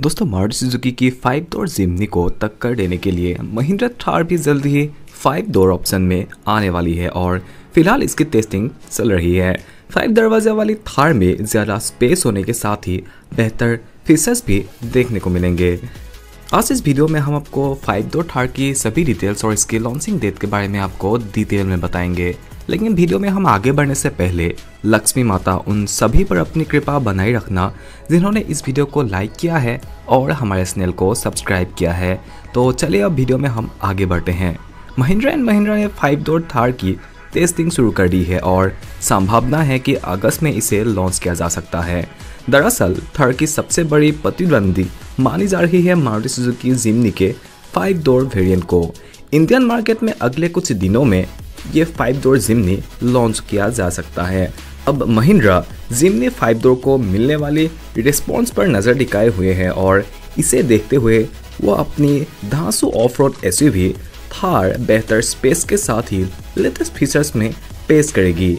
दोस्तों, मारुति सुजुकी की five door Jimny को टक्कर देने के लिए महिंद्रा थार भी जल्द ही फाइव डोर ऑप्शन में आने वाली है और फ़िलहाल इसकी टेस्टिंग चल रही है। फाइव दरवाजे वाली थार में ज़्यादा स्पेस होने के साथ ही बेहतर फीचर्स भी देखने को मिलेंगे। आज इस वीडियो में हम आपको फाइव डोर थार की सभी डिटेल्स और इसकी लॉन्चिंग डेट के बारे में आपको डिटेल में बताएँगे। लेकिन वीडियो में हम आगे बढ़ने से पहले लक्ष्मी माता उन सभी पर अपनी कृपा बनाए रखना, जिन्होंने इस वीडियो को लाइक किया है और हमारे चैनल को सब्सक्राइब किया है। तो चलिए अब वीडियो में हम आगे बढ़ते हैं। महिंद्रा एंड महिंद्रा ने फाइव डोर थार की टेस्टिंग शुरू कर दी है और संभावना है कि अगस्त में इसे लॉन्च किया जा सकता है। दरअसल, थर की सबसे बड़ी प्रतिद्वंदी मानी जा रही है मारुति सुजुकी जिमनी के फाइव डोर वेरिएंट को। इंडियन मार्केट में अगले कुछ दिनों में ये फाइव डोर जिमनी लॉन्च किया जा सकता है। अब महिंद्रा जिमनी फाइव डोर को मिलने वाले रिस्पॉन्स पर नज़र टिकाए हुए है और इसे देखते हुए वो अपनी धांसू ऑफ़ रोड एस थार बेहतर स्पेस के साथ ही लेटेस्ट फीचर्स में पेश करेगी।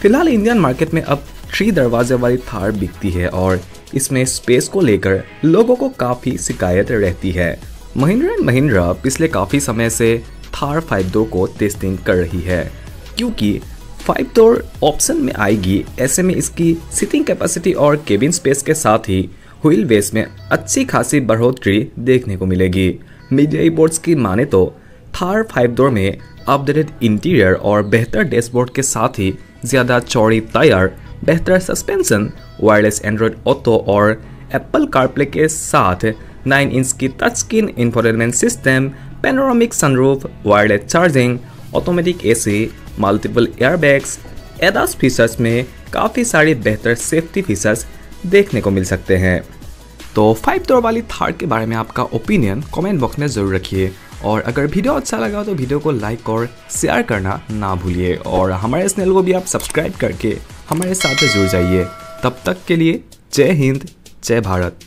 फ़िलहाल इंडियन मार्केट में अब थ्री दरवाजे वाली थार बिकती है और इसमें स्पेस को लेकर लोगों को काफ़ी शिकायत रहती है। महिंद्रा एंड महिंद्रा पिछले काफ़ी समय से थार फाइव डोर को टेस्टिंग कर रही है, क्योंकि फाइव डोर ऑप्शन में आएगी ऐसे में इसकी सिटिंग कैपेसिटी और केबिन स्पेस के साथ ही व्हील बेस में अच्छी खासी बढ़ोतरी देखने को मिलेगी। मीडिया बोर्ड्स की माने तो थार फाइव डोर में अपडेटेड इंटीरियर और बेहतर डैशबोर्ड के साथ ही ज़्यादा चौड़ी टायर, बेहतर सस्पेंशन, वायरलेस एंड्रॉयड ऑटो और एप्पल कारप्ले के साथ 9 इंच की touch screen infotainment system panoramic sunroof wireless charging automatic AC multiple airbags ADAS features में काफ़ी सारे बेहतर सेफ्टी फीचर्स देखने को मिल सकते हैं। तो फाइव डोर वाली थार के बारे में आपका ओपिनियन कमेंट बॉक्स में ज़रूर रखिए। और अगर वीडियो अच्छा लगा तो वीडियो को लाइक और शेयर करना ना भूलिए। और हमारे चैनल को भी आप सब्सक्राइब करके हमारे साथ जुड़ जाइए। तब तक के लिए जय हिंद, जय भारत।